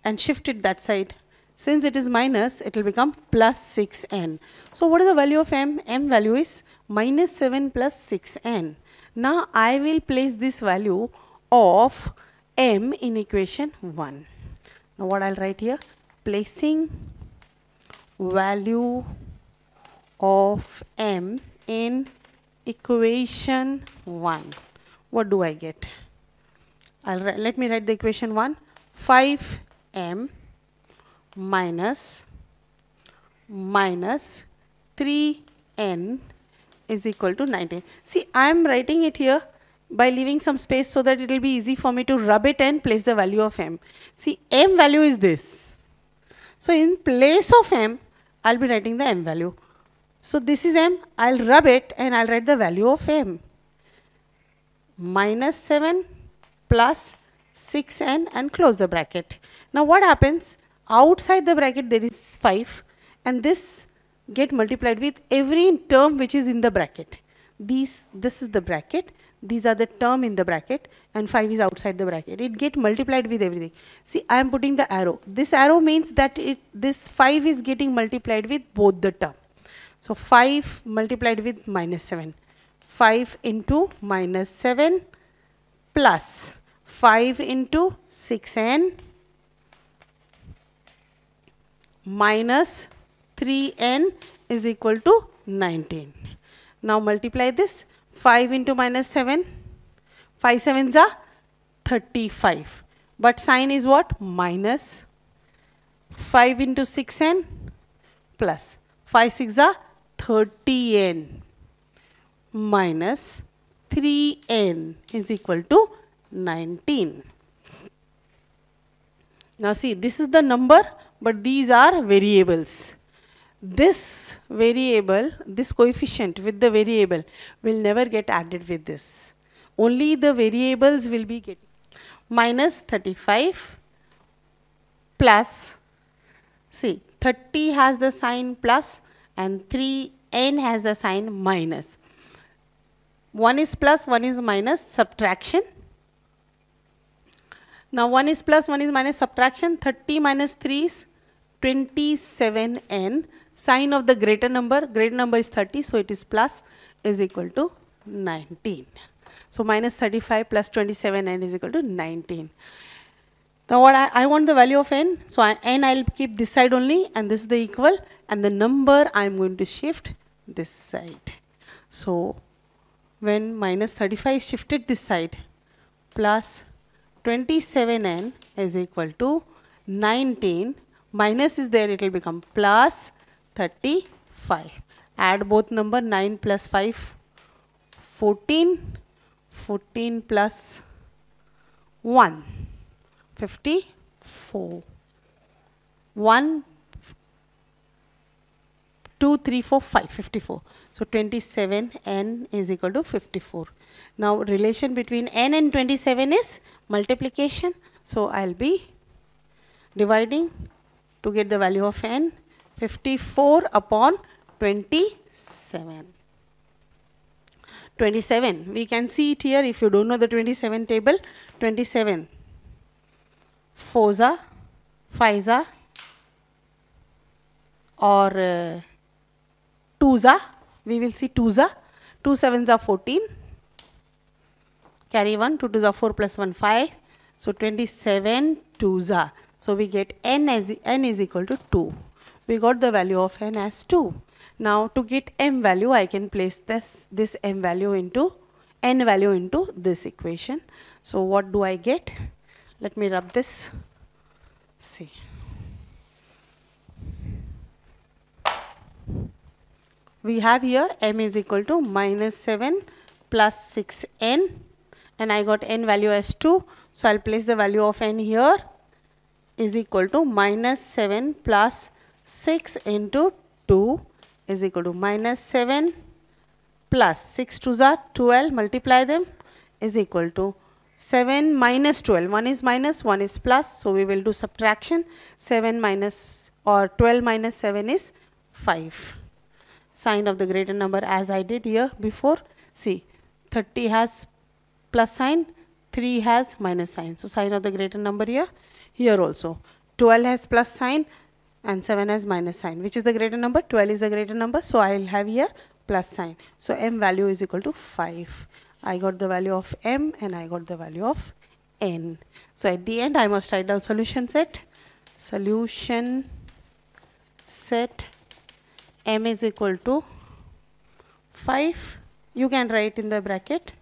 A: and shift it that side since it is minus, it will become plus 6n. So what is the value of m? m value is minus 7 plus 6n. Now I will place this value of m in equation 1. Now what I'll write here? Placing value of m in equation 1. What do I get? I'll let me write the equation 1. 5m minus minus 3n is equal to 19. See, I am writing it here by leaving some space so that it will be easy for me to rub it and place the value of m. See, m value is this. So in place of m, I'll be writing the m value. So this is m, I'll rub it and I'll write the value of m. Minus 7 plus 6n and close the bracket. Now what happens? Outside the bracket there is 5 and this get multiplied with every term which is in the bracket. These, this is the bracket, these are the term in the bracket and 5 is outside the bracket. It get multiplied with everything. See, I am putting the arrow. This arrow means that it, this 5 is getting multiplied with both the term. So 5 multiplied with minus 7. 5 into minus 7 plus 5 into 6n minus 3n is equal to 19. Now multiply this 5 into minus 7, 5 sevens are 35. But sign is what? Minus 5 into 6n plus 5 6 are 30n minus 3n is equal to 19. Now see, this is the number, but these are variables. This variable, this coefficient with the variable will never get added with this. Only the variables will be getting minus 35 plus, see, 30 has the sign plus and 3n has the sign minus. One is plus, one is minus, subtraction now 1 is plus, 1 is minus subtraction. 30 minus 3 is 27n. Sign of the greater number, greater number is 30, so it is plus is equal to 19. So minus 35 plus 27n is equal to 19. Now what I, I want the value of n, so I, n I'll keep this side only and this is the equal and the number I'm going to shift this side. So when minus 35 is shifted this side plus 27n is equal to 19 minus is there it will become plus 35 add both number 9 plus 5 14 14 plus 1 54 1 2 3 4 5 54 so 27 n is equal to 54 now relation between n and 27 is multiplication. So I'll be dividing to get the value of n 54 upon 27. 27 we can see it here if you don't know the 27 table 27 foza fiza or uh, twoza we will see twoza 2 sevens are 14 carry 1, 2 2s are 4 plus 1, 5. So 27 2s are. So we get n as n is equal to 2. We got the value of n as 2. Now to get m value, I can place this, this m value into n value into this equation. So what do I get? Let me rub this. See. We have here m is equal to minus 7 plus 6n and I got n value as 2. So I'll place the value of n here is equal to minus 7 plus 6 into 2 is equal to minus 7 plus 6 2s are 12 multiply them is equal to 7 minus 12 1 is minus 1 is plus. So we will do subtraction. 7 minus or 12 minus 7 is 5 sign of the greater number as I did here before. See 30 has plus sign, 3 has minus sign. So sign of the greater number here, here also. 12 has plus sign and 7 has minus sign. Which is the greater number? 12 is the greater number. So I will have here plus sign. So m value is equal to 5. I got the value of m and I got the value of n. So at the end I must write down solution set. Solution set m is equal to 5. You can write in the bracket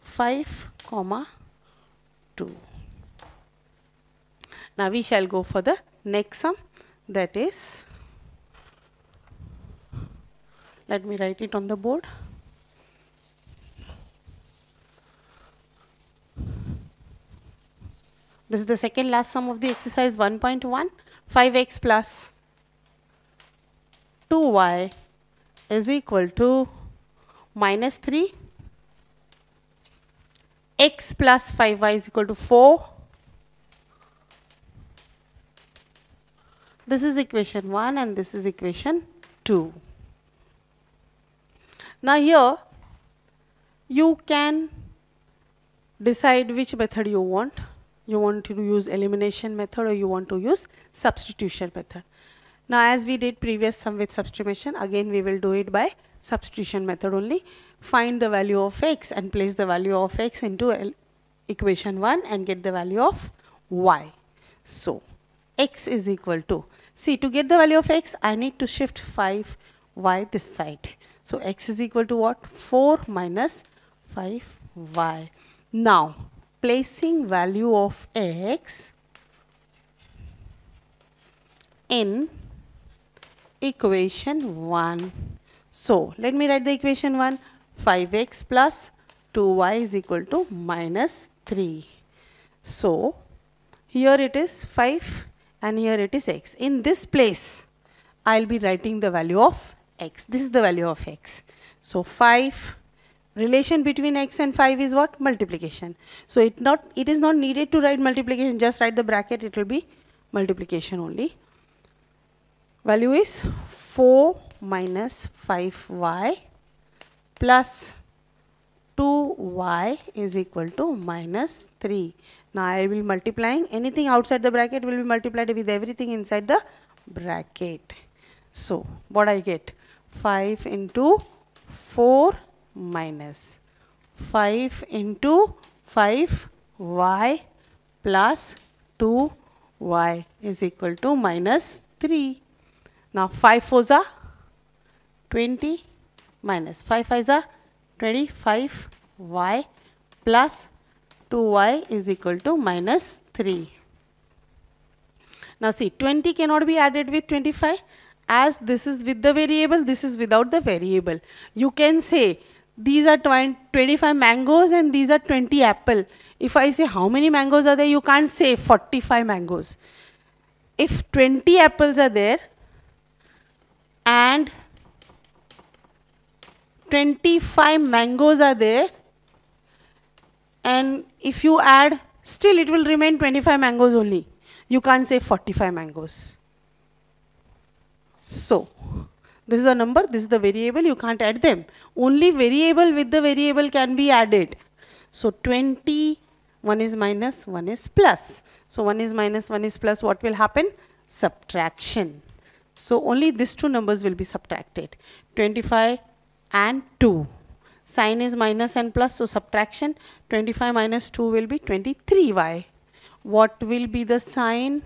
A: 5 comma 2. Now we shall go for the next sum that is let me write it on the board. This is the second last sum of the exercise 1.1 5x plus 2y is equal to minus 3 x plus 5y is equal to 4 This is equation 1 and this is equation 2. Now here you can decide which method you want. You want to use elimination method or you want to use substitution method. Now as we did previous sum with substitution, again we will do it by substitution method only. Find the value of x and place the value of x into equation 1 and get the value of y. So x is equal to, see to get the value of x I need to shift 5y this side. So x is equal to what? 4 minus 5y. Now, placing value of x in equation 1. So, let me write the equation 1. 5x plus 2y is equal to minus 3. So, here it is 5 and here it is x. In this place, I will be writing the value of x. This is the value of x. So, 5 relation between x and 5 is what multiplication so it not it is not needed to write multiplication just write the bracket it will be multiplication only value is 4 minus 5y plus 2y is equal to minus 3 now I will multiplying anything outside the bracket will be multiplied with everything inside the bracket. So what I get? 5 into 4 minus. 5 into 5y plus 2y is equal to minus 3. Now 5 fours are 20 minus. 5 5s are 25y plus 2y is equal to minus 3. Now see 20 cannot be added with 25 as this is with the variable this is without the variable. You can say these are 25 mangoes and these are 20 apple. If I say how many mangoes are there, you can't say 45 mangoes. If 20 apples are there and 25 mangoes are there and if you add still it will remain 25 mangoes only. You can't say 45 mangoes. So, this is the number, this is the variable, you can't add them. Only variable with the variable can be added. So 20, 1 is minus, 1 is plus. So 1 is minus, 1 is plus, what will happen? Subtraction. So only these two numbers will be subtracted. 25 and 2. Sign is minus and plus, so subtraction. 25 minus 2 will be 23y. What will be the sign?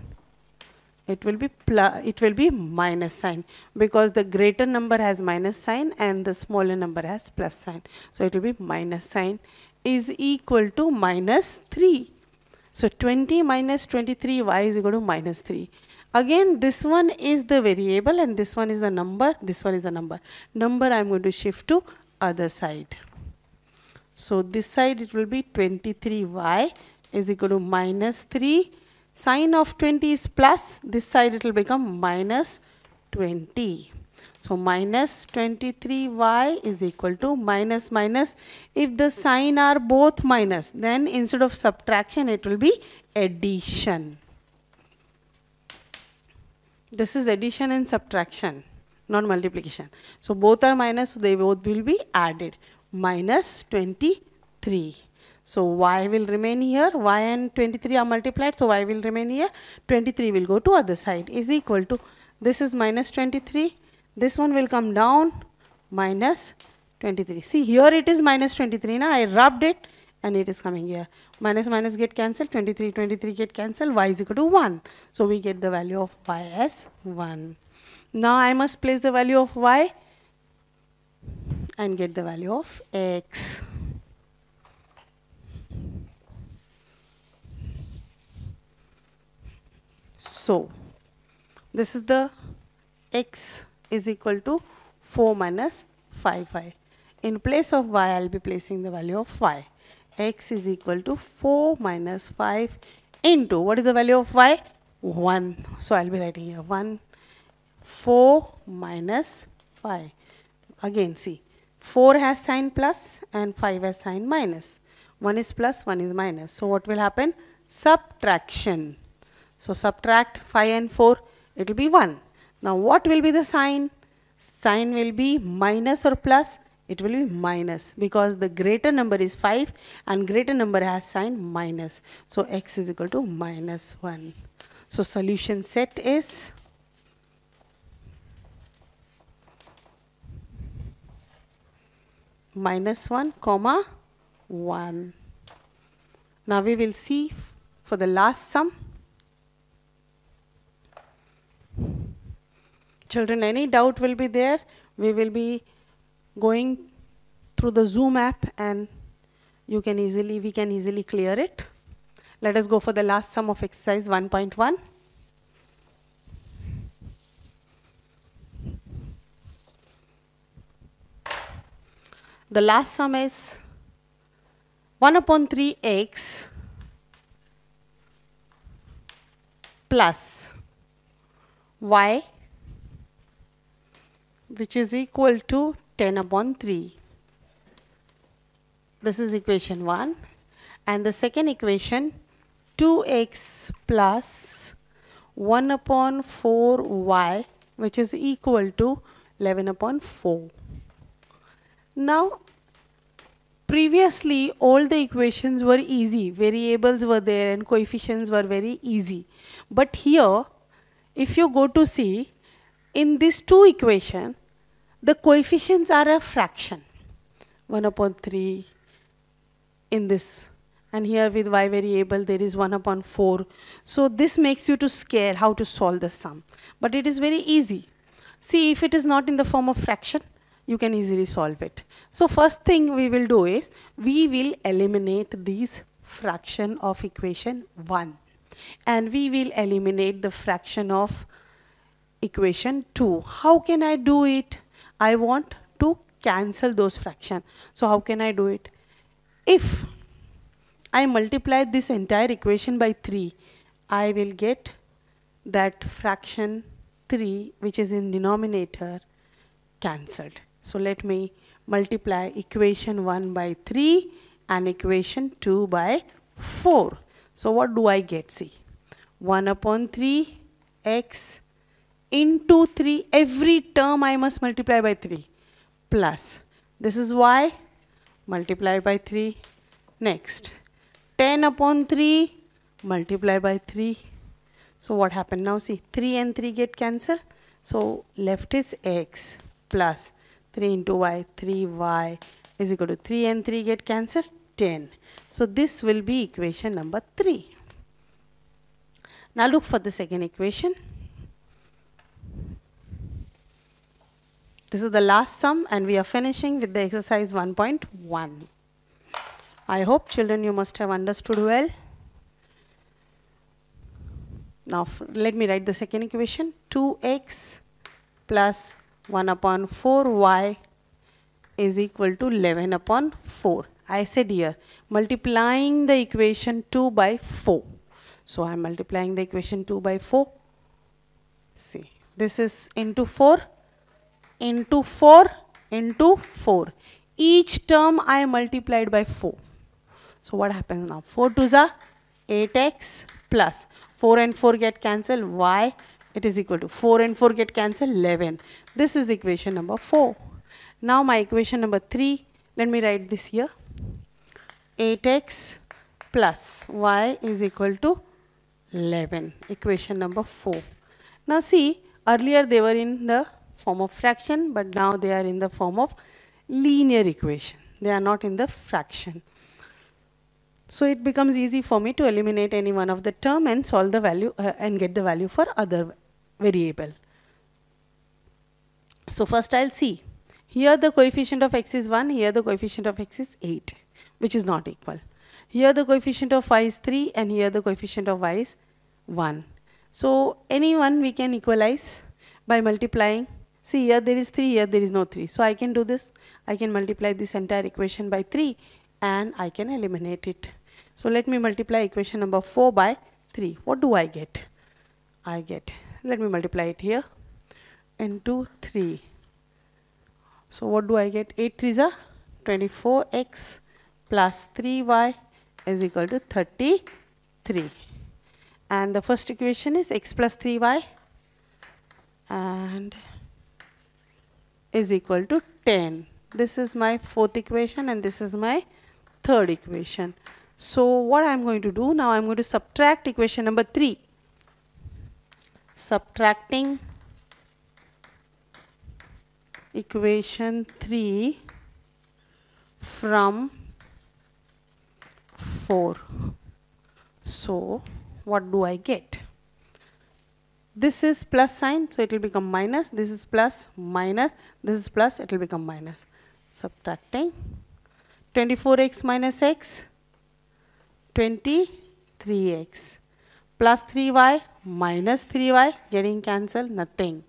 A: it will be plus, it will be minus sign because the greater number has minus sign and the smaller number has plus sign so it will be minus sign is equal to minus 3 so 20 minus 23 y is equal to minus 3 again this one is the variable and this one is the number this one is the number number i'm going to shift to other side so this side it will be 23y is equal to minus 3 Sign of 20 is plus, this side it will become minus 20. So minus 23y is equal to minus minus. If the sign are both minus, then instead of subtraction it will be addition. This is addition and subtraction, not multiplication. So both are minus, so they both will be added. Minus 23. So y will remain here, y and 23 are multiplied, so y will remain here, 23 will go to other side is equal to, this is minus 23, this one will come down, minus 23. See here it is minus 23, now I rubbed it and it is coming here. Minus minus get cancelled, 23, 23 get cancelled, y is equal to 1. So we get the value of y as 1. Now I must place the value of y and get the value of x. So, this is the x is equal to 4 minus 5y. In place of y, I will be placing the value of y. x is equal to 4 minus 5 into, what is the value of y? 1. So I'll be writing here 1, 4 minus 5. Again see, 4 has sign plus and 5 has sign minus. 1 is plus, 1 is minus. So what will happen? Subtraction. So subtract 5 and 4, it will be 1. Now what will be the sign? Sign will be minus or plus? It will be minus because the greater number is 5 and greater number has sign minus. So x is equal to minus 1. So solution set is minus 1 comma 1. Now we will see for the last sum. Children, any doubt will be there. We will be going through the Zoom app and you can easily, we can easily clear it. Let us go for the last sum of exercise 1.1. The last sum is 1 upon 3x plus y which is equal to 10 upon 3. This is equation 1 and the second equation 2x plus 1 upon 4y which is equal to 11 upon 4. Now previously all the equations were easy. Variables were there and coefficients were very easy. But here if you go to see in these two equation the coefficients are a fraction. 1 upon 3 in this. And here with y variable there is 1 upon 4 so this makes you to scare how to solve the sum. But it is very easy. See if it is not in the form of fraction you can easily solve it. So first thing we will do is we will eliminate these fraction of equation 1 and we will eliminate the fraction of equation 2. How can I do it? I want to cancel those fraction. So how can I do it? If I multiply this entire equation by 3, I will get that fraction 3 which is in denominator cancelled. So let me multiply equation 1 by 3 and equation 2 by 4. So what do I get? See, 1 upon 3 x into 3. Every term I must multiply by 3 plus. This is y multiply by 3. Next, 10 upon 3 multiply by 3. So what happened? Now see, 3 and 3 get cancelled. So left is x plus 3 into y, 3y is equal to 3 and 3 get cancelled, 10. So this will be equation number 3. Now look for the second equation. This is the last sum and we are finishing with the exercise 1.1. I hope children you must have understood well. Now let me write the second equation 2x plus 1 upon 4y is equal to 11 upon 4. I said here multiplying the equation 2 by 4. So I am multiplying the equation 2 by 4. See this is into 4 into 4 into 4. Each term I multiplied by 4. So what happens now? 4 to the 8x plus 4 and 4 get cancelled y it is equal to 4 and 4 get cancelled 11 this is equation number 4 now my equation number 3 let me write this here. 8x plus y is equal to 11 equation number 4 now see earlier they were in the form of fraction but now they are in the form of linear equation. They are not in the fraction. So it becomes easy for me to eliminate any one of the term and solve the value uh, and get the value for other variable. So first I'll see. Here the coefficient of x is 1, here the coefficient of x is 8, which is not equal. Here the coefficient of y is 3 and here the coefficient of y is 1. So any one we can equalize by multiplying. See here there is 3, here there is no 3. So I can do this. I can multiply this entire equation by 3 and I can eliminate it. So let me multiply equation number 4 by 3. What do I get? I get, let me multiply it here, into 3. So what do I get? 8 3s are 24x plus 3y is equal to 33. And the first equation is x plus 3y and is equal to 10. This is my fourth equation and this is my third equation. So what I'm going to do now, I'm going to subtract equation number 3. Subtracting equation 3 from 4. So what do I get? This is plus sign, so it will become minus. This is plus, minus. This is plus, it will become minus. Subtracting 24x minus x 23x plus 3y minus 3y getting cancelled nothing.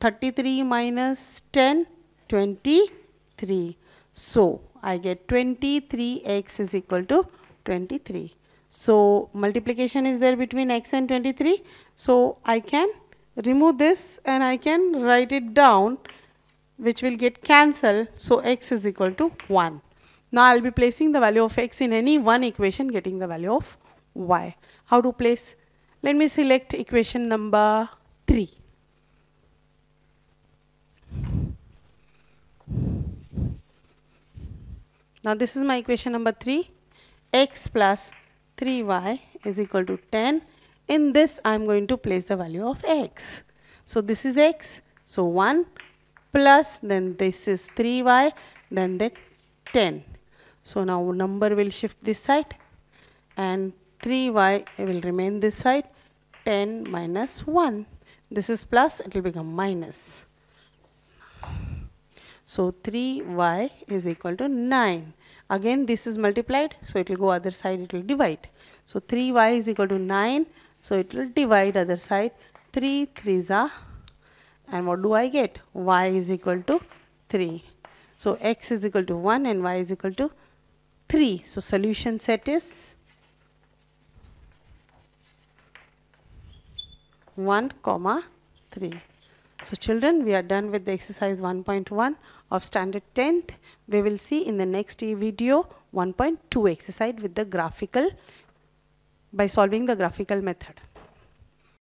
A: 33 minus 10 23 so I get 23x is equal to 23 so multiplication is there between x and 23 so I can remove this and I can write it down which will get cancelled. So x is equal to 1 now I'll be placing the value of x in any one equation getting the value of y. How to place? Let me select equation number 3. Now this is my equation number 3. x plus 3y is equal to 10. In this I am going to place the value of x. So this is x. So 1 plus then this is 3y then the 10. So now number will shift this side and 3y will remain this side 10 minus 1. This is plus it will become minus. So 3y is equal to 9. Again this is multiplied so it will go other side it will divide. So 3y is equal to 9 so it will divide other side 3 3s are and what do I get? y is equal to 3. So x is equal to 1 and y is equal to 3. So solution set is 1 comma 3. So children we are done with the exercise 1.1 of standard 10th. We will see in the next video 1.2 exercise with the graphical by solving the graphical method.